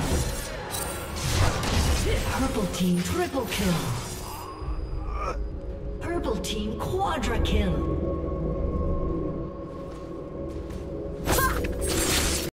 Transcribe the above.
kill. Purple team triple kill. Purple team quadra kill.